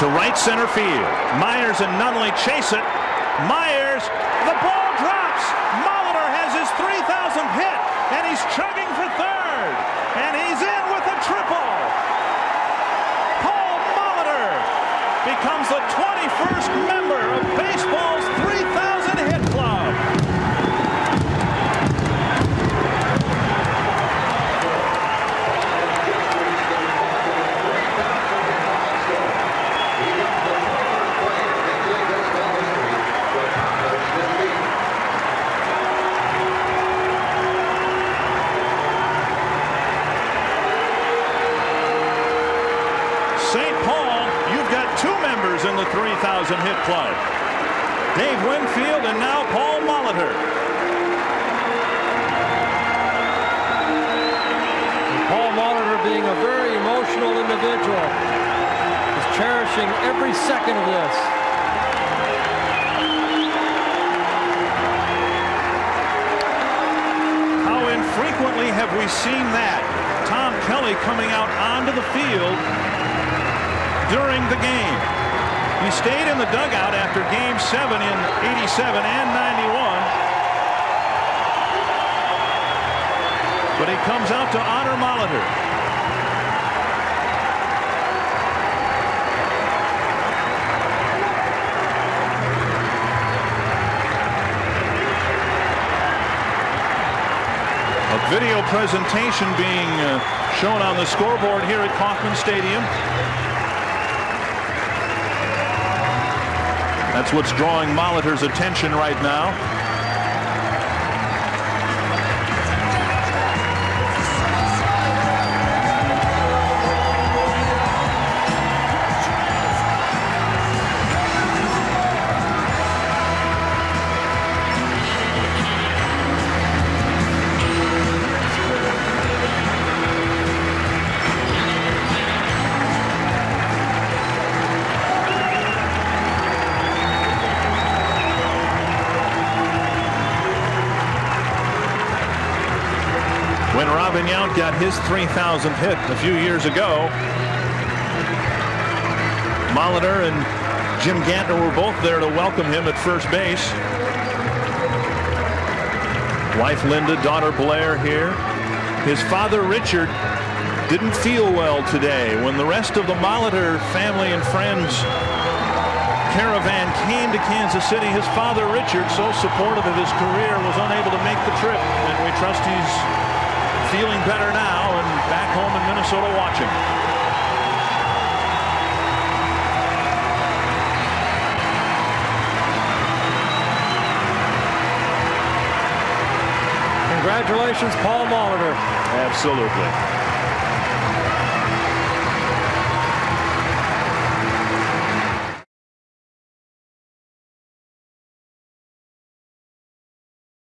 to right center field. Myers and Nunnally chase it. Myers, the ball drops. Molitor has his 3,000th hit, and he's chugging for third. And he's in with a triple. Paul Molitor becomes the 21st member St. Paul, you've got two members in the 3,000 hit club. Dave Winfield and now Paul Molitor. Paul Molitor being a very emotional individual. Is cherishing every second of this. How infrequently have we seen that? Tom Kelly coming out onto the field during the game. He stayed in the dugout after game seven in 87 and 91. But he comes out to honor Molitor. A video presentation being uh, shown on the scoreboard here at Kauffman Stadium. That's what's drawing Molitor's attention right now. When Robin Yount got his 3,000th hit a few years ago, Molitor and Jim Gantner were both there to welcome him at first base. Wife Linda, daughter Blair here. His father Richard didn't feel well today. When the rest of the Molitor family and friends caravan came to Kansas City, his father Richard, so supportive of his career, was unable to make the trip. And we trust he's feeling better now and back home in Minnesota watching. Congratulations, Paul Molitor. Absolutely.